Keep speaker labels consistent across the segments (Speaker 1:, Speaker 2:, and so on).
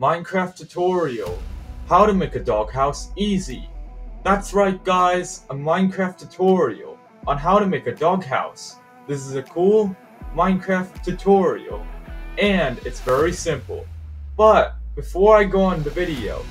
Speaker 1: Minecraft tutorial. How to make a doghouse easy. That's right guys, a Minecraft tutorial on how to make a doghouse. This is a cool Minecraft tutorial and it's very simple. But before I go on the video,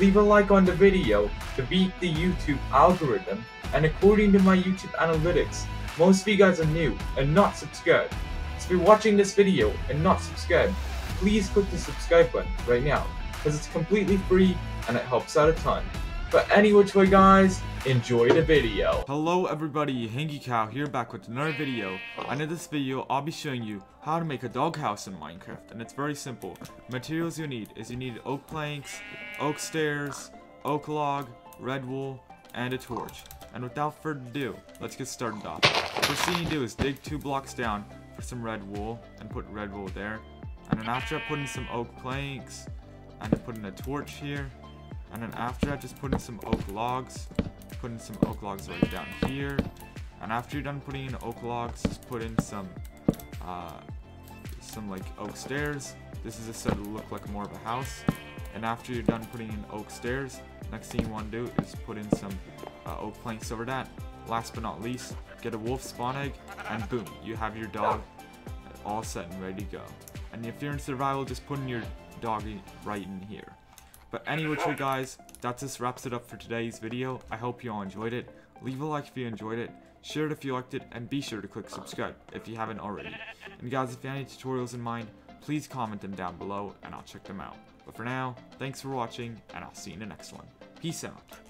Speaker 1: leave a like on the video to beat the YouTube algorithm and according to my YouTube analytics, most of you guys are new and not subscribed. So you're watching this video and not subscribed, please click the subscribe button right now because it's completely free and it helps out a ton. But any which way guys, enjoy the video.
Speaker 2: Hello everybody, Hangey Cow here back with another video. And in this video, I'll be showing you how to make a doghouse in Minecraft. And it's very simple. materials you need is you need oak planks, oak stairs, oak log, red wool, and a torch. And without further ado, let's get started off. First thing you do is dig two blocks down for some red wool and put red wool there. And then after I put in some oak planks, and then put in a torch here. And then after that, just put in some oak logs. Put in some oak logs right down here. And after you're done putting in oak logs, just put in some, uh, some like oak stairs. This is a set to look like more of a house. And after you're done putting in oak stairs, next thing you want to do is put in some uh, oak planks over that. Last but not least, get a wolf spawn egg, and boom, you have your dog all set and ready to go. And if you're in survival, just put in your dog right in here. But anyway, guys, that just wraps it up for today's video. I hope you all enjoyed it. Leave a like if you enjoyed it, share it if you liked it, and be sure to click subscribe if you haven't already. And guys, if you have any tutorials in mind, please comment them down below and I'll check them out. But for now, thanks for watching, and I'll see you in the next one. Peace out.